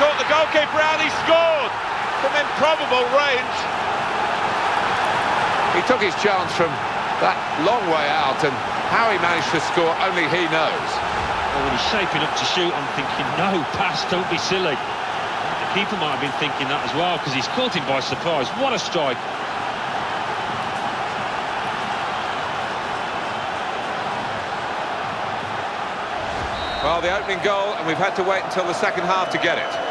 caught the goalkeeper out, he scored from improbable range. He took his chance from that long way out, and how he managed to score, only he knows. Well, when he's shaping up to shoot, I'm thinking, no, pass, don't be silly. The keeper might have been thinking that as well, because he's caught him by surprise. What a strike. Well, the opening goal, and we've had to wait until the second half to get it.